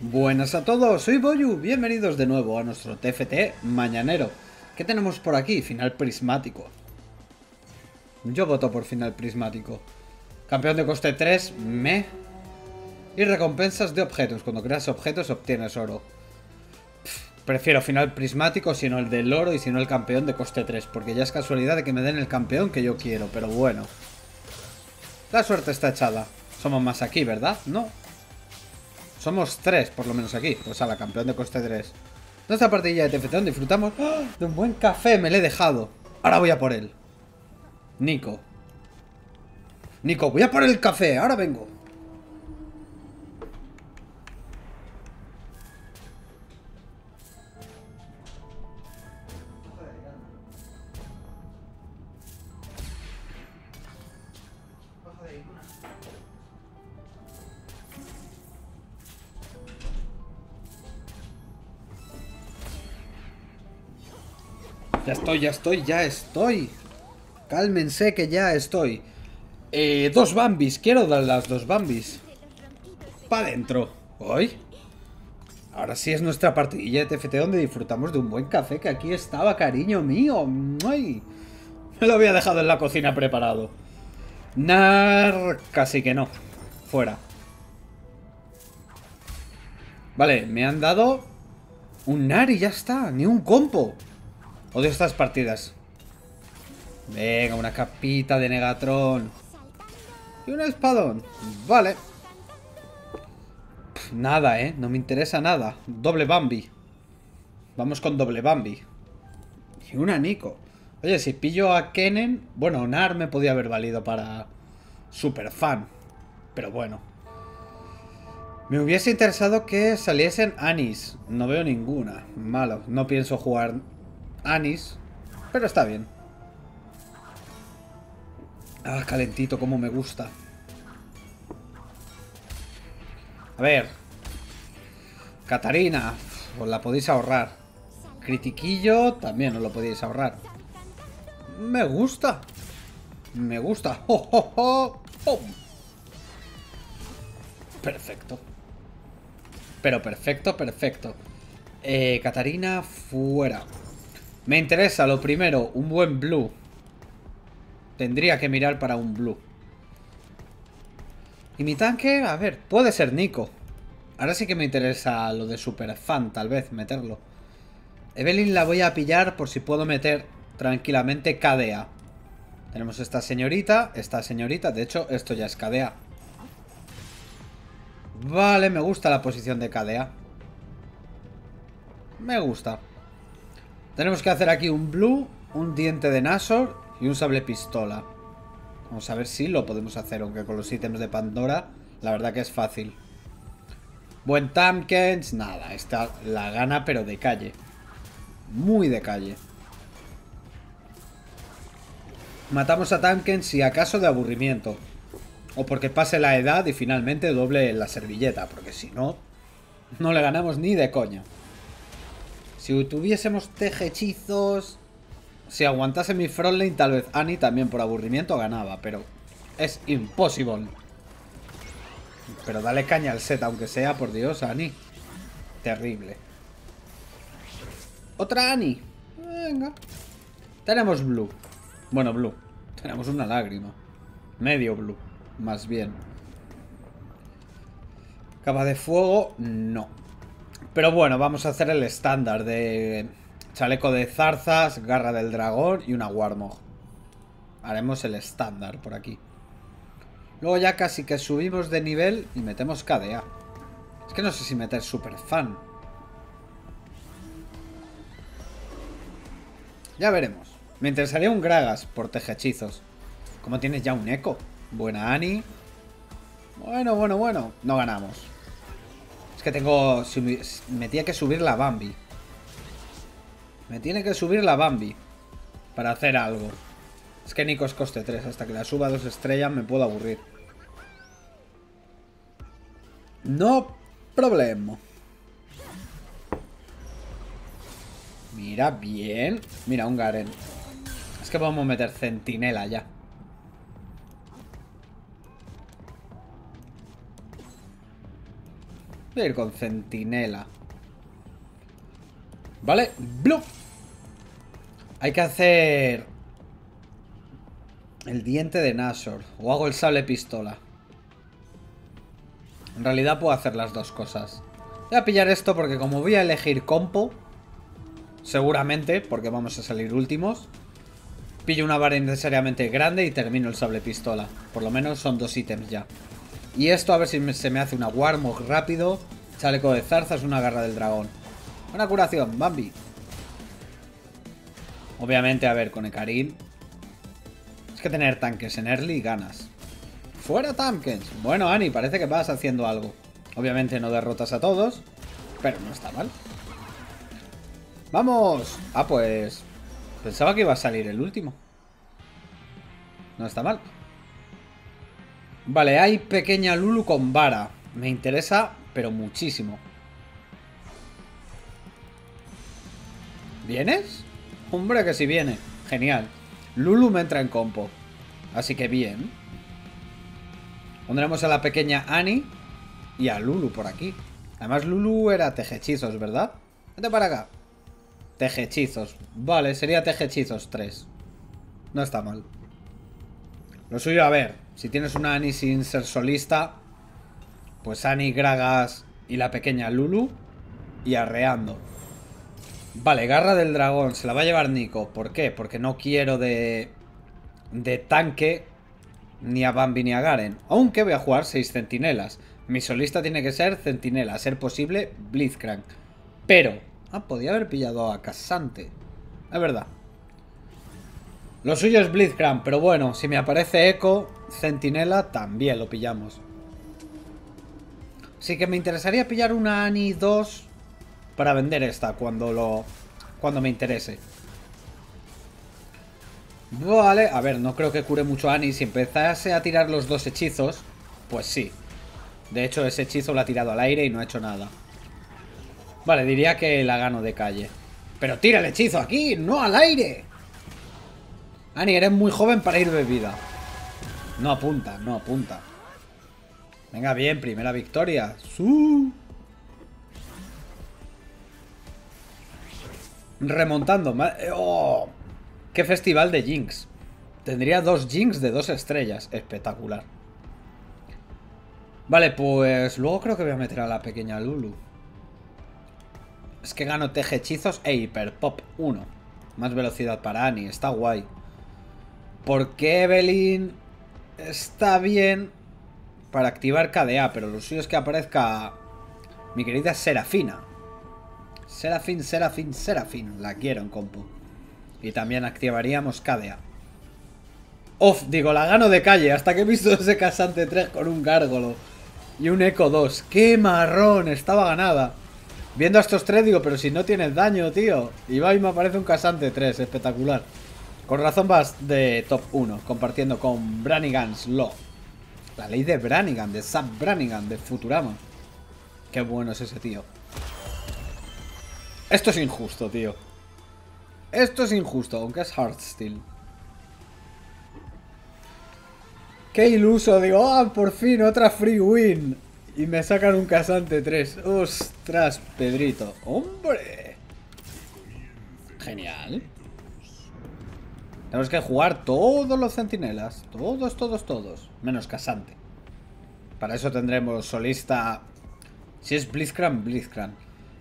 Buenas a todos, soy Boyu, bienvenidos de nuevo a nuestro TFT mañanero. ¿Qué tenemos por aquí? Final prismático. Yo voto por final prismático. Campeón de coste 3, me. Y recompensas de objetos. Cuando creas objetos obtienes oro. prefiero final prismático, sino el del oro y si no el campeón de coste 3. Porque ya es casualidad de que me den el campeón que yo quiero, pero bueno. La suerte está echada. Somos más aquí, ¿verdad? No. Somos tres, por lo menos aquí. Pues a la campeón de coste 3. Nuestra partida de TFT disfrutamos ¡Ah! de un buen café. Me le he dejado. Ahora voy a por él. Nico. Nico, voy a por el café. Ahora vengo. Ya estoy, ya estoy, ya estoy. Cálmense que ya estoy. Eh, dos Bambis, quiero dar las dos Bambis. Pa' dentro. ¿Hoy? Ahora sí es nuestra partidilla de TFT donde disfrutamos de un buen café que aquí estaba, cariño mío. ¡Ay! Me lo había dejado en la cocina preparado. Nar... Casi que no. Fuera. Vale, me han dado un Nar y ya está. Ni un compo. Odio estas partidas. Venga, una capita de Negatron. Y un espadón. Vale. nada, ¿eh? No me interesa nada. Doble Bambi. Vamos con doble Bambi. Y una Nico. Oye, si pillo a Kenen... Bueno, Nar me podía haber valido para... Super fan. Pero bueno. Me hubiese interesado que saliesen Anis. No veo ninguna. Malo. No pienso jugar Anis. Pero está bien. Ah, calentito, como me gusta. A ver. Catarina. Os la podéis ahorrar. Critiquillo, también os lo podéis ahorrar. Me gusta. Me gusta. ¡Oh, Perfecto. Pero perfecto, perfecto. Eh, Catarina, fuera. Me interesa, lo primero, un buen blue. Tendría que mirar para un blue. Y mi tanque, a ver, puede ser Nico. Ahora sí que me interesa lo de super fan, tal vez, meterlo. Evelyn la voy a pillar por si puedo meter tranquilamente KDA. Tenemos esta señorita, esta señorita, de hecho, esto ya es KDA. Vale, me gusta la posición de KDA. Me gusta. Tenemos que hacer aquí un blue, un diente de Nasor y un sable pistola. Vamos a ver si lo podemos hacer, aunque con los ítems de Pandora la verdad que es fácil. Buen Tamkens, nada, está la gana pero de calle. Muy de calle. Matamos a Tamkens si acaso de aburrimiento. O porque pase la edad y finalmente doble la servilleta, porque si no, no le ganamos ni de coña. Si tuviésemos tejechizos... Si aguantase mi frontline, tal vez Annie también por aburrimiento ganaba, pero es imposible. Pero dale caña al set, aunque sea, por Dios, Annie. Terrible. Otra Annie. Venga. Tenemos Blue. Bueno, Blue. Tenemos una lágrima. Medio Blue, más bien. Capa de fuego, no. Pero bueno, vamos a hacer el estándar de chaleco de zarzas, garra del dragón y una Warmog. Haremos el estándar por aquí. Luego ya casi que subimos de nivel y metemos KDA. Es que no sé si meter super fan. Ya veremos. Me interesaría un Gragas por tejechizos. Como tienes ya un eco. Buena Ani. Bueno, bueno, bueno. No ganamos. Es que tengo... Me tiene que subir la Bambi. Me tiene que subir la Bambi. Para hacer algo. Es que Nico es coste 3. Hasta que la suba dos estrellas me puedo aburrir. No problema. Mira, bien. Mira, un Garen. Es que a meter centinela ya. Ir con centinela. ¿Vale? ¡Blue! Hay que hacer... El diente de Nashor. O hago el sable pistola. En realidad puedo hacer las dos cosas. Voy a pillar esto porque como voy a elegir compo... Seguramente, porque vamos a salir últimos. Pillo una vara innecesariamente grande y termino el sable pistola. Por lo menos son dos ítems ya. Y esto a ver si se me hace una Warmog rápido. Chaleco de zarzas, una garra del dragón. Buena curación, Bambi. Obviamente, a ver, con Ekarin. Es que tener tanques en early ganas. ¡Fuera tanques! Bueno, Ani, parece que vas haciendo algo. Obviamente no derrotas a todos, pero no está mal. ¡Vamos! Ah, pues... Pensaba que iba a salir el último. No está mal. Vale, hay pequeña Lulu con vara. Me interesa, pero muchísimo. ¿Vienes? Hombre, que si viene. Genial. Lulu me entra en compo. Así que bien. Pondremos a la pequeña Annie y a Lulu por aquí. Además, Lulu era tejechizos, ¿verdad? Vete para acá. Tejechizos. Vale, sería tejechizos 3. No está mal. Lo suyo, a ver, si tienes una Annie sin ser solista, pues Annie, Gragas y la pequeña Lulu y arreando. Vale, garra del dragón, se la va a llevar Nico. ¿Por qué? Porque no quiero de, de tanque ni a Bambi ni a Garen. Aunque voy a jugar 6 centinelas. Mi solista tiene que ser centinela, ser posible Blitzcrank. Pero... Ah, podía haber pillado a Casante. Es verdad. Lo suyo es Blitzcrank, pero bueno, si me aparece Echo, Centinela, también lo pillamos. Así que me interesaría pillar una Ani 2 para vender esta cuando lo cuando me interese. Vale, a ver, no creo que cure mucho a Annie. Si empezase a tirar los dos hechizos, pues sí. De hecho, ese hechizo lo ha tirado al aire y no ha hecho nada. Vale, diría que la gano de calle. Pero tira el hechizo aquí, no al aire. Annie, eres muy joven para ir bebida. No apunta, no apunta. Venga, bien, primera victoria. ¡Su! Remontando. ¡Oh! ¡Qué festival de Jinx! Tendría dos Jinx de dos estrellas. Espectacular. Vale, pues luego creo que voy a meter a la pequeña Lulu. Es que gano teje hechizos e hiper pop 1. Más velocidad para Annie, está guay. ¿Por qué Evelyn está bien para activar KDA? Pero lo suyo es que aparezca mi querida Serafina. Serafín, Serafín, Serafín. La quiero en compu. Y también activaríamos KDA. Off, digo, la gano de calle. Hasta que he visto ese casante 3 con un gárgolo. Y un eco 2. ¡Qué marrón! Estaba ganada. Viendo a estos tres digo, pero si no tienes daño, tío. Y va y me aparece un casante 3. Espectacular. Con razón vas de top 1. Compartiendo con Brannigan's Law. La ley de Brannigan, de Sam Brannigan, de Futurama. Qué bueno es ese tío. Esto es injusto, tío. Esto es injusto, aunque es Heartsteel. Qué iluso, digo, ah, por fin, otra free win. Y me sacan un casante 3. Ostras, Pedrito. ¡Hombre! Genial. Tenemos que jugar todos los centinelas. Todos, todos, todos. Menos casante. Para eso tendremos solista... Si es Blitzcrank, Blitzcrank.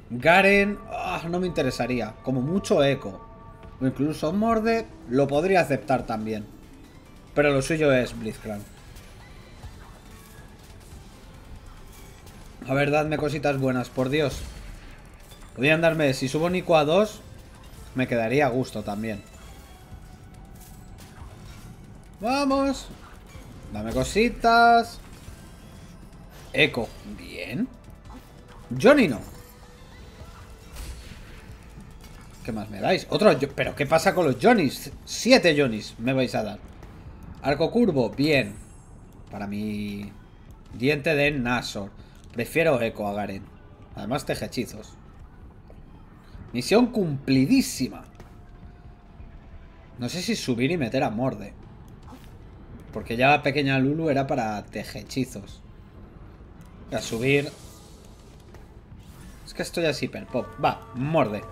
Garen, ah, no me interesaría. Como mucho Echo. O incluso Morde, lo podría aceptar también. Pero lo suyo es Blitzcrank. A ver, dadme cositas buenas, por Dios. Podrían darme, si subo Nico a 2, me quedaría a gusto también. Vamos. Dame cositas. Echo. Bien. Johnny no. ¿Qué más me dais? Otro... ¿Pero qué pasa con los Johnnys? Siete Johnnys me vais a dar. Arco curvo, bien. Para mi... Diente de Nasor. Prefiero Eco a Garen. Además teje hechizos. Misión cumplidísima. No sé si subir y meter a Morde. Porque ya la pequeña Lulu era para hechizos. A subir. Es que estoy así, per pop. Va, morde.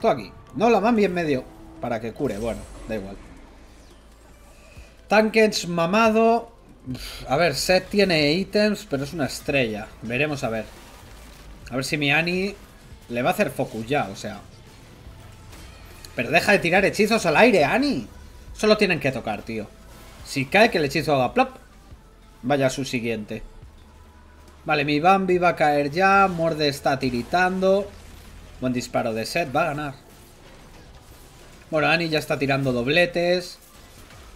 Todo aquí. No, la Bambi en medio. Para que cure. Bueno, da igual. Tankets mamado. A ver, Set tiene ítems, pero es una estrella. Veremos a ver. A ver si mi Annie le va a hacer focus ya, o sea. Pero deja de tirar hechizos al aire, Annie. Solo tienen que tocar, tío. Si cae que el hechizo haga plop, vaya a su siguiente. Vale, mi Bambi va a caer ya. Morde está tiritando. Buen disparo de Set, va a ganar. Bueno, Annie ya está tirando dobletes.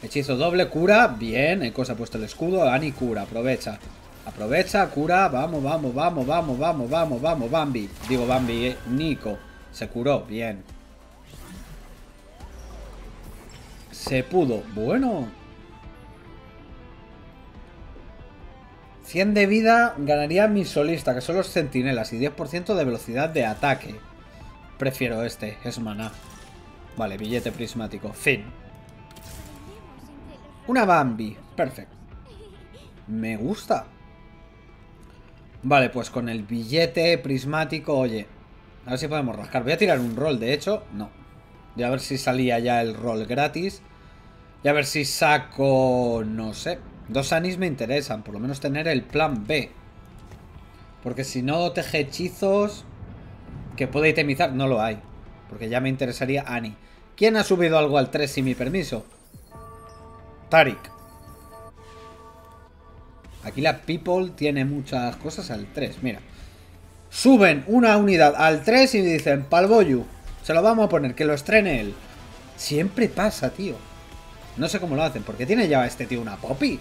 Hechizo doble, cura. Bien, Echo se ha puesto el escudo. Annie cura, aprovecha. Aprovecha, cura. Vamos, vamos, vamos, vamos, vamos, vamos, vamos. Bambi. Digo Bambi, eh. Nico. Se curó, bien. Se pudo. Bueno. 100 de vida ganaría mi solista, que son los centinelas, y 10% de velocidad de ataque. Prefiero este, es maná. Vale, billete prismático. Fin. Una Bambi. Perfecto. Me gusta. Vale, pues con el billete prismático, oye. A ver si podemos rascar. Voy a tirar un rol, de hecho. No. Y a ver si salía ya el rol gratis. Y a ver si saco... No sé. Dos anis me interesan. Por lo menos tener el plan B. Porque si no teje hechizos... Que pueda itemizar. No lo hay. Porque ya me interesaría Ani. ¿Quién ha subido algo al 3 sin mi permiso? Tarik. Aquí la People tiene muchas cosas al 3, mira. Suben una unidad al 3 y dicen, Palboyu, se lo vamos a poner, que lo estrene él. Siempre pasa, tío. No sé cómo lo hacen, porque tiene ya este tío una Poppy.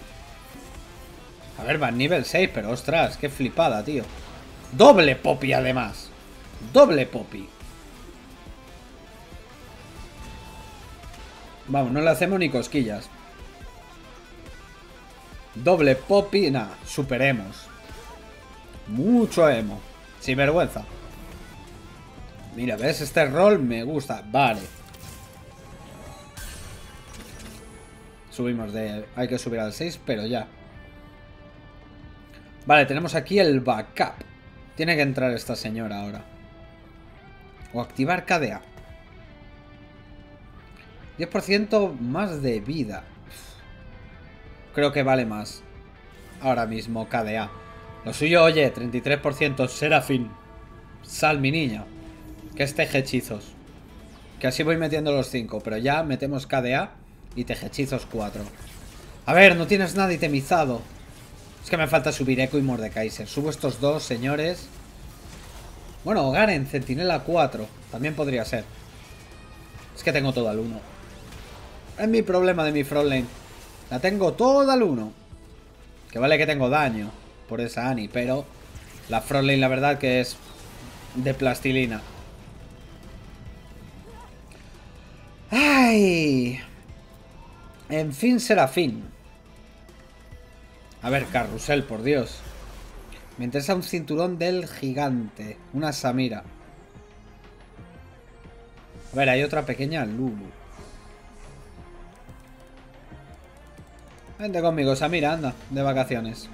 A ver, va nivel 6, pero ostras, qué flipada, tío. Doble Poppy, además. Doble Poppy. Vamos, no le hacemos ni cosquillas. Doble Poppy. Nada, superemos. Mucho emo. Sin vergüenza. Mira, ¿ves? Este rol me gusta. Vale. Subimos de... Hay que subir al 6, pero ya. Vale, tenemos aquí el backup. Tiene que entrar esta señora ahora. O activar KDA. 10% más de vida. Creo que vale más. Ahora mismo KDA. Lo suyo, oye, 33% Serafín. Sal, mi niña. Que es teje hechizos. Que así voy metiendo los 5. Pero ya metemos KDA y teje hechizos 4. A ver, no tienes nada itemizado. Es que me falta subir Echo y Mordekaiser. Subo estos dos, señores. Bueno, Garen, Centinela 4. También podría ser. Es que tengo todo al 1. Es mi problema de mi frontline. La tengo toda al 1. Que vale que tengo daño por esa Annie, pero la frontline la verdad que es de plastilina. ¡Ay! En fin será fin. A ver, carrusel, por Dios. Me interesa un cinturón del gigante. Una Samira. A ver, hay otra pequeña Lulu. Vente conmigo, Samira, anda, de vacaciones.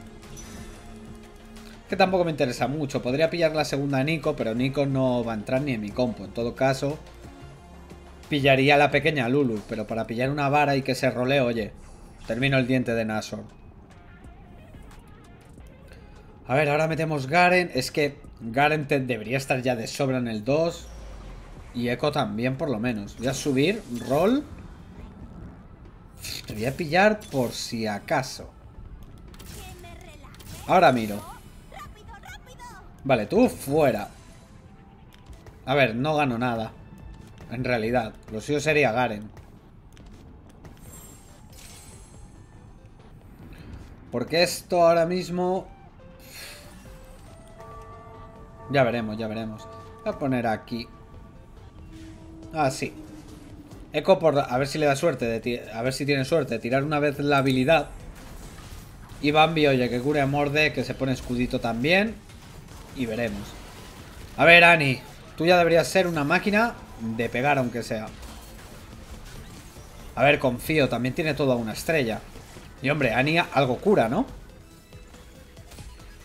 Que tampoco me interesa mucho. Podría pillar la segunda Nico, pero Nico no va a entrar ni en mi compo. En todo caso, pillaría la pequeña Lulu. Pero para pillar una vara y que se rolee, oye, termino el diente de Nasor. A ver, ahora metemos Garen. Es que Garen debería estar ya de sobra en el 2. Y Echo también, por lo menos. Voy a subir, roll. Te voy a pillar por si acaso. Ahora miro. Vale, tú fuera. A ver, no gano nada. En realidad, lo suyo sería Garen. Porque esto ahora mismo... Ya veremos, ya veremos. Voy a poner aquí. Ah, sí. Echo por a ver si le da suerte, de a ver si tiene suerte tirar una vez la habilidad. Y Bambi, oye, que cure a Morde, que se pone escudito también. Y veremos. A ver, Ani, tú ya deberías ser una máquina de pegar aunque sea. A ver, confío, también tiene toda una estrella. Y hombre, Ani algo cura, ¿no?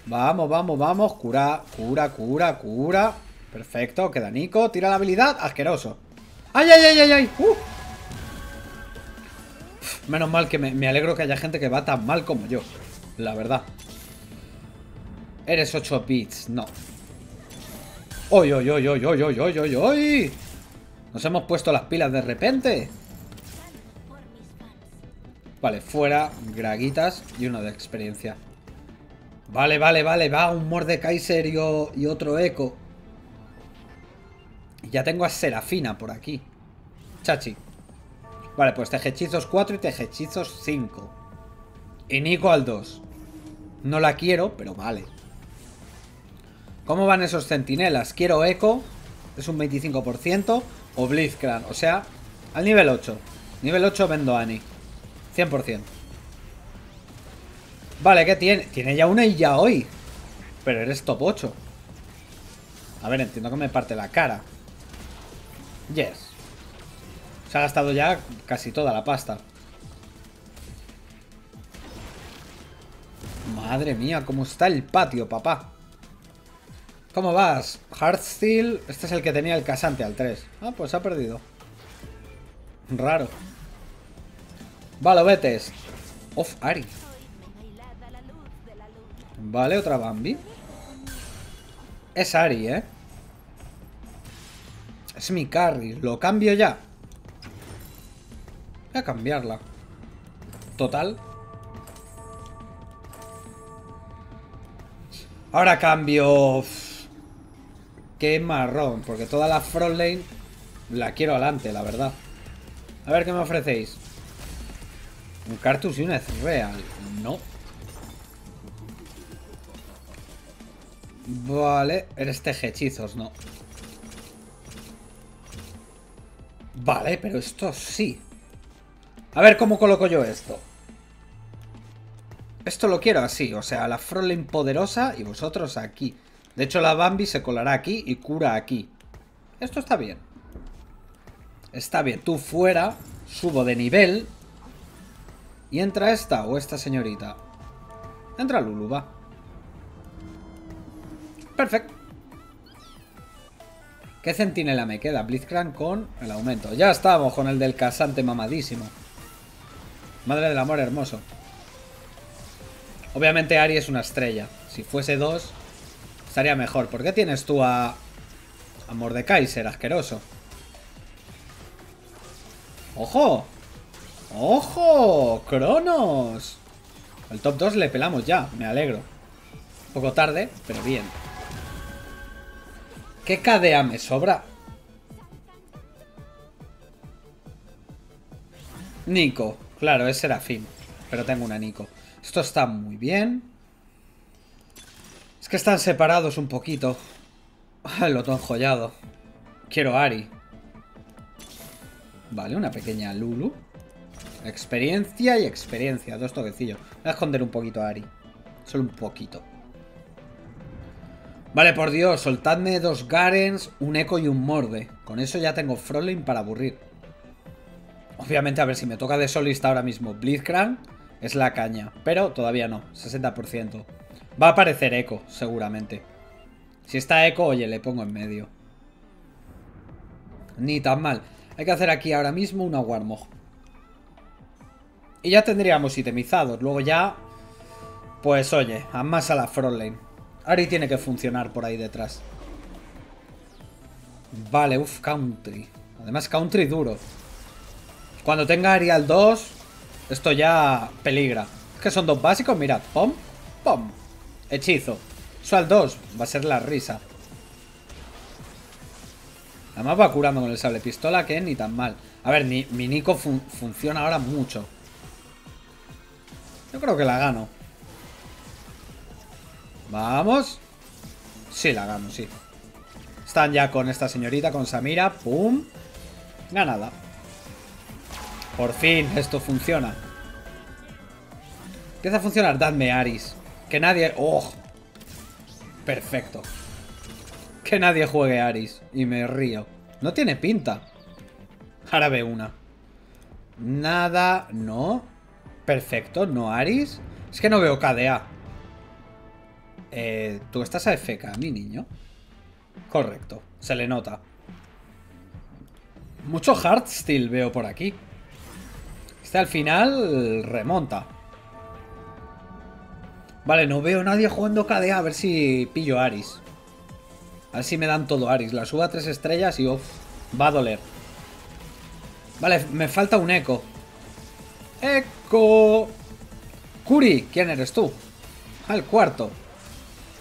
Vamos, vamos, vamos. Cura, cura, cura, cura. Perfecto, queda Nico. Tira la habilidad. Asqueroso. ¡Ay, ay, ay, ay, ay! Uh. Menos mal que me, me alegro que haya gente que va tan mal como yo. La verdad. Eres 8 bits. No. ¡Oy, oy, oy, oy, oy, oy, oy, oy, oy! Nos hemos puesto las pilas de repente. Vale, fuera, graguitas y uno de experiencia. Vale, vale, vale, va un Mordekaiser y, y otro Eco. Ya tengo a Serafina por aquí. Chachi. Vale, pues tejechizos 4 y tejechizos 5. Y Nico al 2. No la quiero, pero vale. ¿Cómo van esos centinelas? Quiero Eco, es un 25%, o o sea, al nivel 8. Nivel 8 vendo a Annie. 100%. Vale, ¿qué tiene? Tiene ya una y ya hoy. Pero eres top 8. A ver, entiendo que me parte la cara. Yes. Se ha gastado ya casi toda la pasta. Madre mía, cómo está el patio, papá. ¿Cómo vas? Heartsteel. Este es el que tenía el casante al 3. Ah, pues ha perdido. Raro. Vale, vetes. Off Ari. Vale, otra Bambi. Es Ari, ¿eh? Es mi carry. ¿Lo cambio ya? Voy a cambiarla. Total. Ahora cambio... Qué marrón, porque toda la frontline la quiero adelante, la verdad. A ver qué me ofrecéis. Un Cartus y una real. No. Vale, eres tejechizos, no. Vale, pero esto sí. A ver cómo coloco yo esto. Esto lo quiero así, o sea, la frontline poderosa y vosotros aquí. De hecho, la Bambi se colará aquí y cura aquí. Esto está bien. Está bien. Tú fuera, subo de nivel. Y entra esta o esta señorita. Entra Lulu, va. Perfecto. ¿Qué centinela me queda? Blitzcrank con el aumento. Ya estamos con el del casante mamadísimo. Madre del amor hermoso. Obviamente Ari es una estrella. Si fuese dos, estaría mejor. ¿Por qué tienes tú a... A Mordekaiser, asqueroso? ¡Ojo! ¡Ojo! ¡Cronos! El top 2 le pelamos ya, me alegro. Un poco tarde, pero bien. ¿Qué cadea me sobra? Nico. Claro, es Serafín. Pero tengo una Nico. Esto está muy bien. Es que están separados un poquito. El otro enjollado. Quiero Ari. Vale, una pequeña Lulu. Experiencia y experiencia. Dos toquecillos. Voy a esconder un poquito a Ari. Solo un poquito. Vale, por Dios, soltadme dos Garens, un Echo y un Morde. Con eso ya tengo Frontline para aburrir. Obviamente, a ver si me toca de solista ahora mismo Blitzcrank, es la caña. Pero todavía no, 60%. Va a aparecer Echo, seguramente. Si está Echo, oye, le pongo en medio. Ni tan mal. Hay que hacer aquí ahora mismo una Warmog. Y ya tendríamos itemizados. Luego ya... Pues oye, a más a la frontline. Ari tiene que funcionar por ahí detrás. Vale, uff, country. Además, country duro. Cuando tenga Ari al 2, esto ya peligra. Es que son dos básicos, mirad. Pom, pom. Hechizo. Eso al 2 va a ser la risa. Además va curando con el sable pistola que ni tan mal. A ver, mi Nico funciona ahora mucho. Yo creo que la gano. Vamos. Sí, la gano, sí. Están ya con esta señorita, con Samira. ¡Pum! Ganada. Por fin, esto funciona. Empieza a funcionar. Dadme Aris. Que nadie... ¡Oh! Perfecto. Que nadie juegue Aris. Y me río. No tiene pinta. Ahora ve una. Nada... No. Perfecto. No Aris. Es que no veo KDA. Eh, ¿Tú estás a FK, mi niño? Correcto, se le nota. Mucho Heartsteel veo por aquí. Este al final remonta. Vale, no veo nadie jugando KDA. A ver si pillo Aris. A ver si me dan todo Aris. La suba a tres estrellas y uff, va a doler. Vale, me falta un eco. ¡Eco! Kuri, ¿quién eres tú? Al cuarto.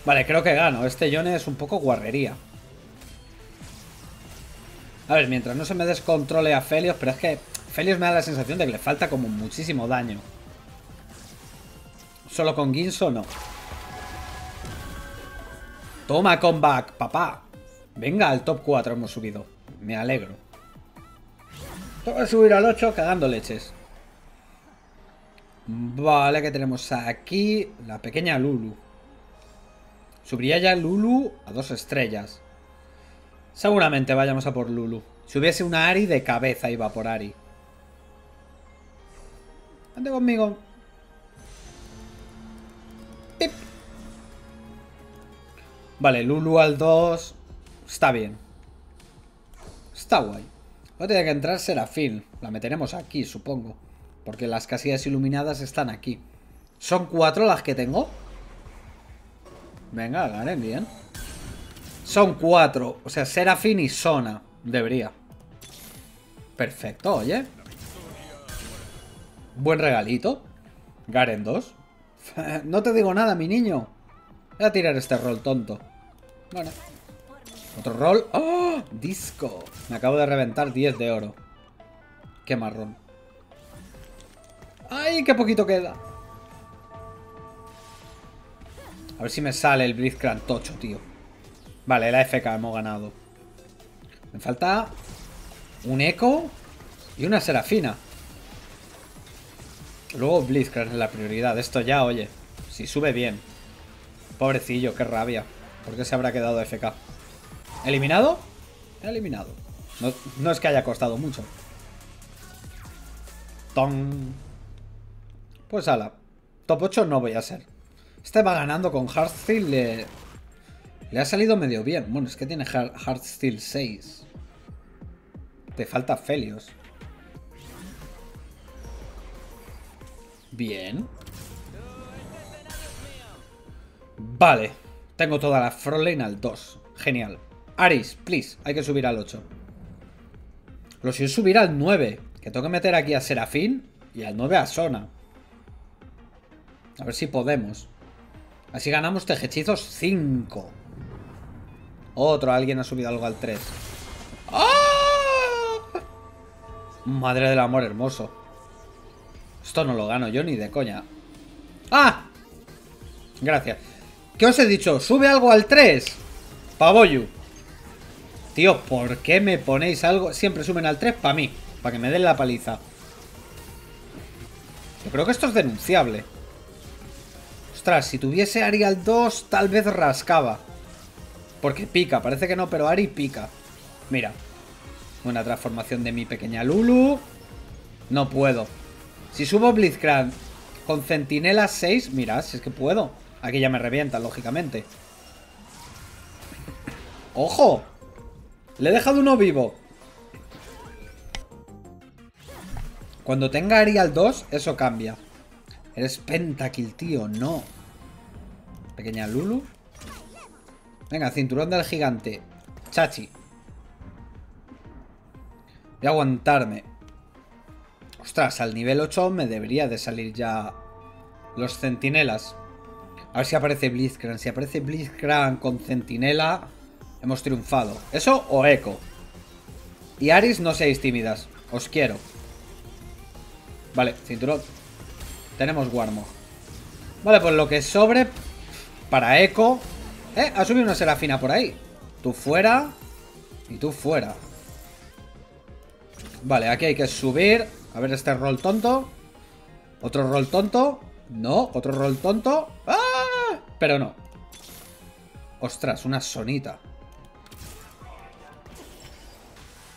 Vale, creo que gano. Este Yone es un poco guarrería. A ver, mientras no se me descontrole a Felios, pero es que Felios me da la sensación de que le falta como muchísimo daño. Solo con Ginso no. Toma comeback, papá. Venga, al top 4 hemos subido. Me alegro. Que subir al 8 cagando leches. Vale, que tenemos aquí la pequeña Lulu. Subiría ya Lulu a dos estrellas. Seguramente vayamos a por Lulu. Si hubiese una Ari de cabeza iba por Ari. Ande conmigo. Vale, Lulu al 2. Está bien. Está guay. a tener que entrar Serafín. La meteremos aquí, supongo. Porque las casillas iluminadas están aquí. ¿Son cuatro las que tengo? Venga, ganen bien. Son cuatro. O sea, Serafín y Sona. Debería. Perfecto, oye. Buen regalito. Garen 2. no te digo nada, mi niño. Voy a tirar este rol tonto. Bueno. Otro rol. ¡Oh! Disco. Me acabo de reventar 10 de oro. Qué marrón. ¡Ay, qué poquito queda! A ver si me sale el Blitzcrank tocho, tío. Vale, la FK hemos ganado. Me falta un eco y una serafina. Luego Blitzcrank es la prioridad. Esto ya, oye, si sube bien. Pobrecillo, qué rabia. ¿Por qué se habrá quedado FK? ¿Eliminado? Eliminado. No, no es que haya costado mucho. Ton. Pues ala. Top 8 no voy a ser. Este va ganando con Heartsteel. Le, le ha salido medio bien. Bueno, es que tiene Heartsteel 6. Te falta Felios. Bien. Vale. Tengo toda la frontline al 2. Genial. Aris, please. Hay que subir al 8. Lo si subir al 9. Que tengo que meter aquí a Serafín y al 9 a Sona. A ver si podemos. Así ganamos tejechizos 5. Otro, alguien ha subido algo al 3. ¡Ah! Madre del amor hermoso. Esto no lo gano yo ni de coña. ¡Ah! Gracias. ¿Qué os he dicho? Sube algo al 3. Pavoyu. Tío, ¿por qué me ponéis algo? Siempre suben al 3 para mí. Para que me den la paliza. Yo creo que esto es denunciable. Ostras, si tuviese Ari al 2, tal vez rascaba. Porque pica, parece que no, pero Ari pica. Mira. Una transformación de mi pequeña Lulu. No puedo. Si subo Blitzcrank con Centinela 6, mira, si es que puedo. Aquí ya me revienta, lógicamente. ¡Ojo! Le he dejado uno vivo. Cuando tenga Ari al 2, eso cambia. Eres Pentakill, tío, no. Pequeña Lulu. Venga, cinturón del gigante. Chachi. Voy a aguantarme. Ostras, al nivel 8 me debería de salir ya los centinelas. A ver si aparece Blitzcrank. Si aparece Blitzcrank con centinela, hemos triunfado. Eso o Echo. Y Aris, no seáis tímidas. Os quiero. Vale, cinturón. Tenemos Warmog. Vale, pues lo que sobre para Echo. Eh, ha subido una serafina por ahí. Tú fuera. Y tú fuera. Vale, aquí hay que subir. A ver este rol tonto. Otro rol tonto. No, otro rol tonto. ¡Ah! Pero no. Ostras, una sonita.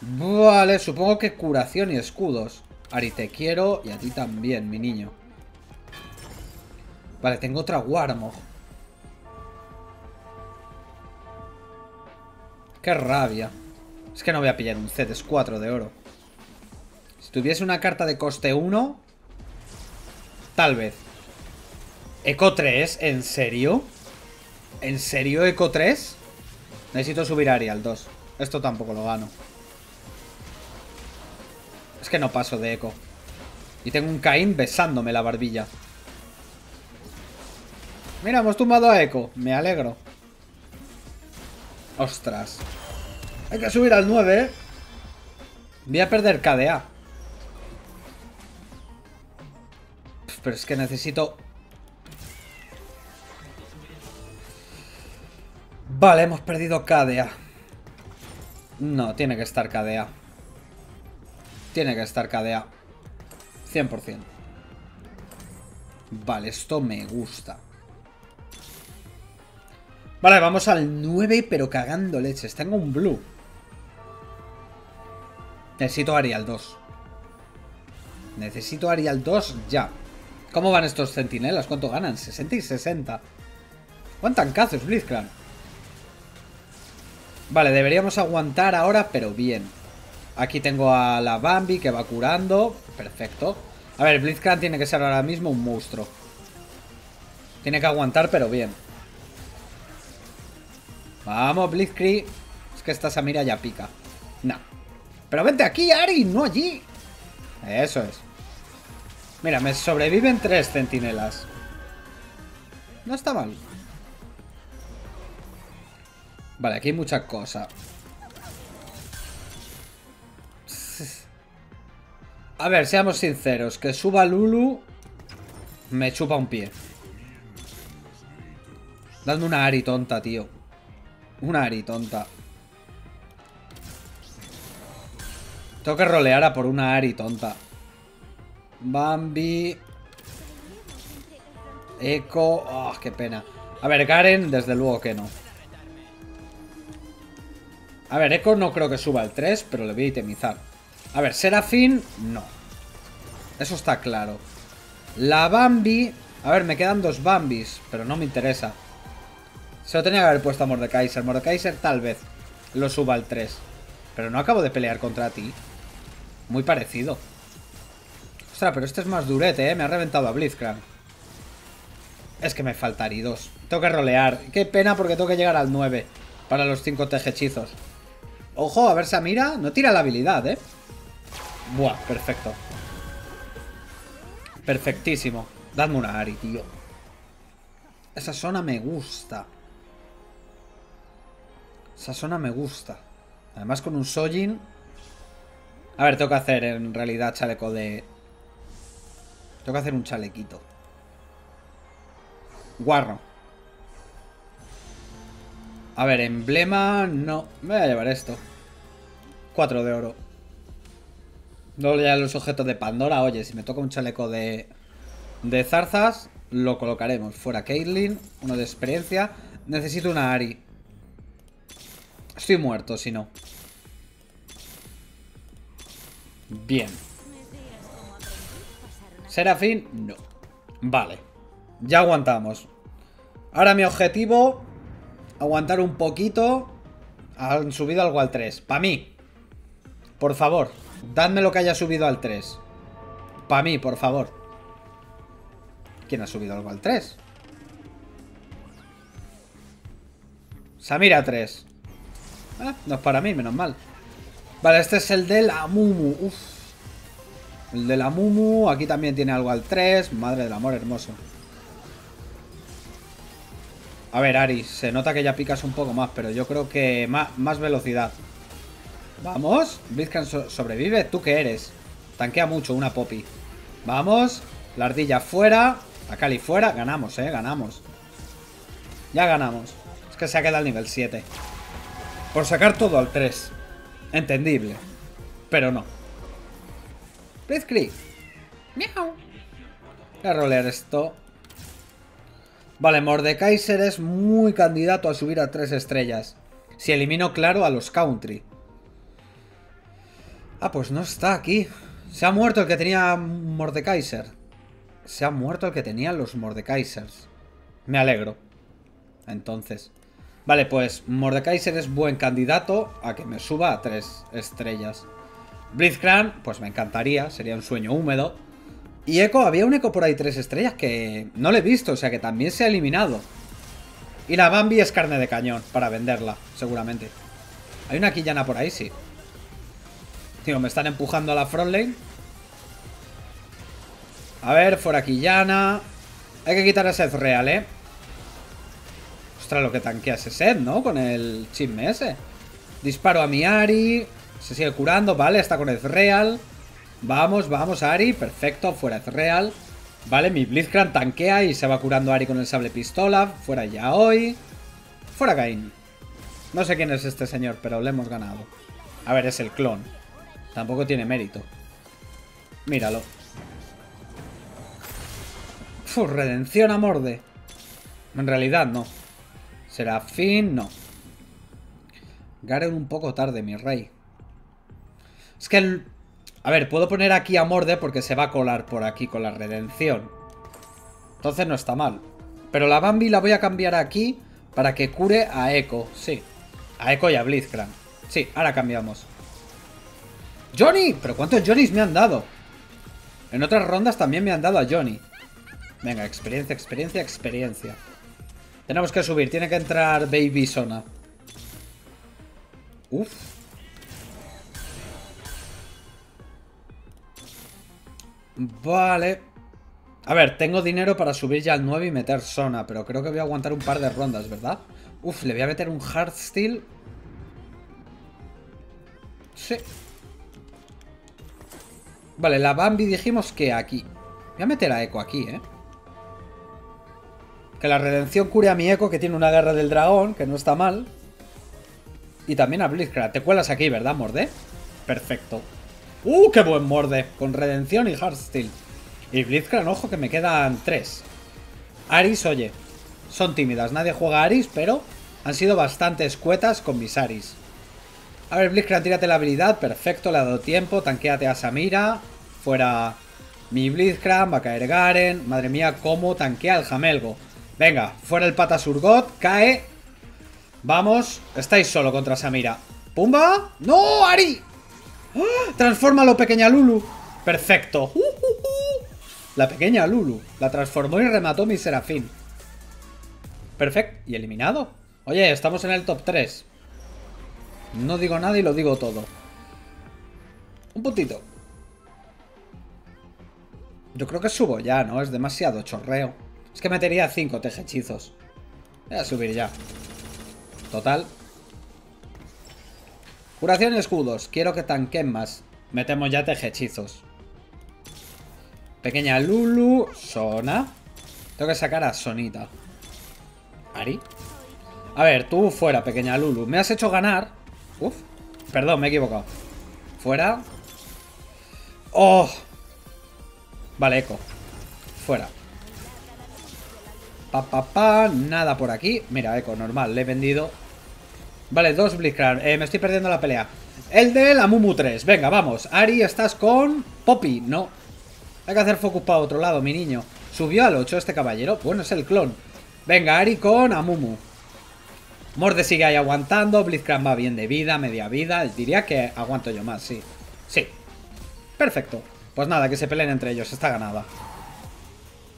Vale, supongo que curación y escudos. Ari, te quiero y a ti también, mi niño. Vale, tengo otra Warmog. Qué rabia. Es que no voy a pillar un Z, es 4 de oro. Si tuviese una carta de coste 1, tal vez. Eco 3, ¿en serio? ¿En serio Eco 3? Necesito subir Arial 2. Esto tampoco lo gano. Es que no paso de Eco. Y tengo un Caín besándome la barbilla. Mira, hemos tumbado a Eco. Me alegro. Ostras. Hay que subir al 9, ¿eh? Voy a perder KDA. Pero es que necesito... Vale, hemos perdido KDA. No, tiene que estar KDA. Tiene que estar KDA. 100%. Vale, esto me gusta. Vale, vamos al 9, pero cagando leches. Tengo un blue. Necesito Arial 2. Necesito Arial 2 ya. ¿Cómo van estos centinelas? ¿Cuánto ganan? 60 y 60. ¿Cuántan cazos, Blitzcrank? Vale, deberíamos aguantar ahora, pero bien. Aquí tengo a la Bambi que va curando. Perfecto. A ver, Blitzcrank tiene que ser ahora mismo un monstruo. Tiene que aguantar, pero bien. Vamos, Blitzkrieg. Es que esta Samira ya pica. No. Pero vente aquí, Ari, no allí. Eso es. Mira, me sobreviven tres centinelas. No está mal. Vale, aquí hay mucha cosa. A ver, seamos sinceros. Que suba Lulu me chupa un pie. Dando una Ari tonta, tío. Una Ari tonta. Tengo que rolear a por una Ari tonta. Bambi. Echo. Oh, qué pena. A ver, Garen, desde luego que no. A ver, Echo no creo que suba el 3, pero le voy a itemizar. A ver, Serafín, no. Eso está claro. La Bambi... A ver, me quedan dos Bambis, pero no me interesa. Se lo tenía que haber puesto a Mordekaiser. Mordekaiser tal vez lo suba al 3. Pero no acabo de pelear contra ti. Muy parecido. Ostras, pero este es más durete, ¿eh? Me ha reventado a Blitzcrank. Es que me faltaría dos. Tengo que rolear. Qué pena porque tengo que llegar al 9 para los 5 tejechizos. Ojo, a ver Samira. No tira la habilidad, ¿eh? Buah, perfecto. Perfectísimo. Dadme una Ari, tío. Esa zona me gusta. Esa zona me gusta. Además con un Sojin... A ver, tengo que hacer en realidad chaleco de... Tengo que hacer un chalequito. Guarro. A ver, emblema... No. Me voy a llevar esto. Cuatro de oro. Luego ya los objetos de Pandora. Oye, si me toca un chaleco de... De zarzas, lo colocaremos. Fuera Caitlyn, uno de experiencia. Necesito una Ari. Estoy muerto, si no. Bien. Serafín, no. Vale. Ya aguantamos. Ahora mi objetivo... Aguantar un poquito. Han subido algo al 3. Para mí. Por favor. Dadme lo que haya subido al 3. Para mí, por favor. ¿Quién ha subido algo al 3? Samira 3. Ah, no es para mí, menos mal. Vale, este es el del Amumu. Uf. El del Amumu. Aquí también tiene algo al 3. Madre del amor hermoso. A ver, Ari, se nota que ya picas un poco más, pero yo creo que más, velocidad. Vamos. Blitzcrank sobrevive. ¿Tú qué eres? Tanquea mucho, una Poppy. Vamos. La ardilla fuera. A Cali fuera. Ganamos, eh. Ganamos. Ya ganamos. Es que se ha quedado al nivel 7. Por sacar todo al 3. Entendible. Pero no. Blitzkrieg. Miau. Voy a rolear esto. Vale, Mordekaiser es muy candidato a subir a 3 estrellas. Si elimino, claro, a los Country. Ah, pues no está aquí. Se ha muerto el que tenía Mordekaiser. Se ha muerto el que tenía los Mordekaisers. Me alegro. Entonces. Vale, pues Mordekaiser es buen candidato a que me suba a tres estrellas. Blitzcrank, pues me encantaría, sería un sueño húmedo. Y Echo, había un Echo por ahí tres estrellas que no le he visto, o sea que también se ha eliminado. Y la Bambi es carne de cañón para venderla, seguramente. Hay una Quillana por ahí, sí. Tío, me están empujando a la frontline. A ver, fuera Quillana. Hay que quitar a Seth Real, ¿eh? Ostras, lo que tanquea ese Seth, ¿no? Con el chisme ese. Disparo a mi Ari. Se sigue curando, vale, está con Ezreal. Vamos, vamos, Ari. Perfecto, fuera Ezreal. Vale, mi Blitzcrank tanquea y se va curando Ari con el sable pistola. Fuera ya hoy. Fuera Gain. No sé quién es este señor, pero le hemos ganado. A ver, es el clon. Tampoco tiene mérito. Míralo. Uf, redención a morde. En realidad no. Serafín, no. Garen un poco tarde, mi rey. Es que el... A ver, puedo poner aquí a Morde porque se va a colar por aquí con la redención. Entonces no está mal. Pero la Bambi la voy a cambiar aquí para que cure a Echo. Sí. A Echo y a Blitzcrank. Sí, ahora cambiamos. ¡Johnny! ¿Pero cuántos Johnnys me han dado? En otras rondas también me han dado a Johnny. Venga, experiencia, experiencia, experiencia. Tenemos que subir. Tiene que entrar Baby Sona. Uf. Vale. A ver, tengo dinero para subir ya al 9 y meter Sona, pero creo que voy a aguantar un par de rondas, ¿verdad? Uf, le voy a meter un Heartsteel. Sí. Vale, la Bambi dijimos que aquí. Voy a meter a Echo aquí, ¿eh? Que la redención cure a mi Echo, que tiene una guerra del dragón, que no está mal. Y también a Blitzcrank. Te cuelas aquí, ¿verdad, Morde? Perfecto. ¡Uh, qué buen Morde! Con redención y Heartsteel. Y Blitzcrank, ojo, que me quedan tres. Aris, oye, son tímidas. Nadie juega a Aris, pero han sido bastante escuetas con mis Aris. A ver, Blitzcrank, tírate la habilidad. Perfecto, le ha dado tiempo. Tanqueate a Samira. Fuera mi Blitzcrank, va a caer Garen. Madre mía, cómo tanquea el Jamelgo. Venga, fuera el pata Surgot. Cae. Vamos. Estáis solo contra Samira. ¡Pumba! ¡No, Ari! ¡Ah! ¡Transfórmalo, pequeña Lulu! Perfecto. ¡Uh, uh, uh! La pequeña Lulu. La transformó y remató mi Serafín. Perfecto. ¿Y eliminado? Oye, estamos en el top 3. No digo nada y lo digo todo. Un puntito. Yo creo que subo ya, ¿no? Es demasiado chorreo. Es que metería 5 tejechizos. Voy a subir ya. Total. Curación y escudos. Quiero que tanquen más. Metemos ya tejechizos. Pequeña Lulu. Sona. Tengo que sacar a Sonita. Ari. A ver, tú fuera, pequeña Lulu. Me has hecho ganar. Uf. Perdón, me he equivocado. Fuera. ¡Oh! Vale, eco. Fuera. Pa, pa, pa. Nada por aquí. Mira, eco, normal. Le he vendido. Vale, dos Blitzcrank. Eh, me estoy perdiendo la pelea. El de la Mumu 3. Venga, vamos. Ari, estás con Poppy. No. Hay que hacer focus para otro lado, mi niño. Subió al 8 este caballero. Bueno, es el clon. Venga, Ari con Amumu. Morde sigue ahí aguantando. Blitzcrank va bien de vida, media vida. Diría que aguanto yo más, sí. Sí. Perfecto. Pues nada, que se peleen entre ellos. Está ganada.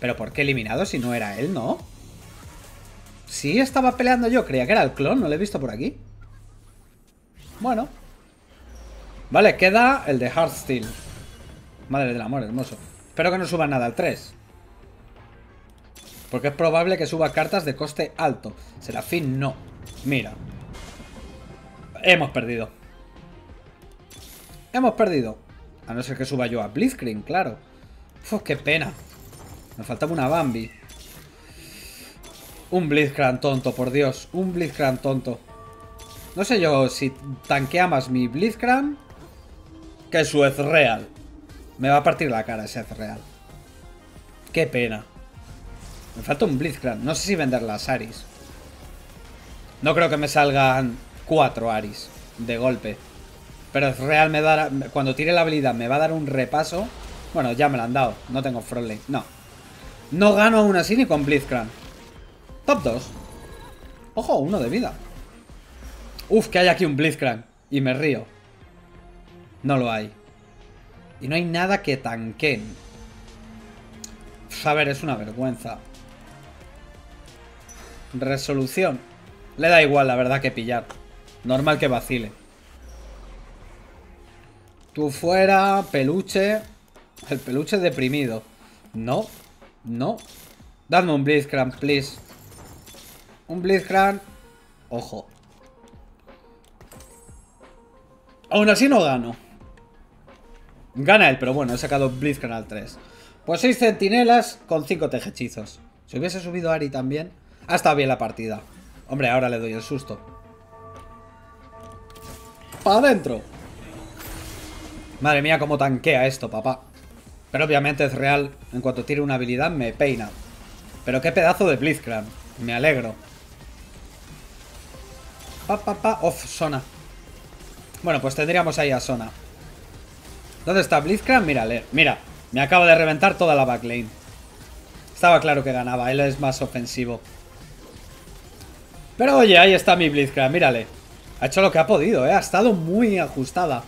¿Pero por qué eliminado si no era él, no? Sí, estaba peleando yo. Creía que era el clon. No lo he visto por aquí. Bueno. Vale, queda el de Heartsteel. Madre del amor, hermoso. Espero que no suba nada al 3. Porque es probable que suba cartas de coste alto. Serafín no. Mira. Hemos perdido. Hemos perdido. A no ser que suba yo a Blitzkrieg, claro. Uf, qué pena. Me faltaba una Bambi. Un Blitzcrank tonto, por Dios. Un Blitzcrank tonto. No sé yo si tanquea más mi Blitzcrank que su Ezreal. Me va a partir la cara ese Ezreal. Qué pena. Me falta un Blitzcrank. No sé si vender las Aris. No creo que me salgan cuatro Aris de golpe. Pero Ezreal me dará... Cuando tire la habilidad me va a dar un repaso. Bueno, ya me lo han dado. No tengo frontline. No. No gano aún así ni con Blitzcrank. Top 2. Ojo, uno de vida. Uf, que hay aquí un Blitzcrank. Y me río. No lo hay. Y no hay nada que tanquen. A ver, es una vergüenza. Resolución. Le da igual, la verdad, que pillar. Normal que vacile. Tú fuera, peluche. El peluche deprimido. No, no. Dadme un Blitzcrank, please. Un Blitzcrank. Ojo. Aún así no gano. Gana él, pero bueno, he sacado Blitzcrank al 3. Pues 6 centinelas con 5 tejechizos. Si hubiese subido Ari también, ha estado bien la partida. Hombre, ahora le doy el susto. ¡Para adentro! Madre mía, cómo tanquea esto, papá. Pero obviamente es real. En cuanto tire una habilidad, me peina. Pero qué pedazo de Blitzcrank. Me alegro. Pa. Off, Sona. Bueno, pues tendríamos ahí a Sona. ¿Dónde está Blitzcrank? Mírale. Mira, me acaba de reventar toda la backlane. Estaba claro que ganaba. Él es más ofensivo. Pero oye, ahí está mi Blitzcrank. Mírale. Ha hecho lo que ha podido, ¿eh? Ha estado muy ajustada.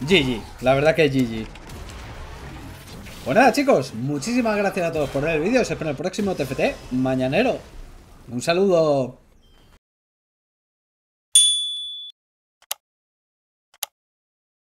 GG. La verdad que GG. Pues nada, chicos. Muchísimas gracias a todos por ver el vídeo. Se espero en el próximo TFT mañanero. Un saludo.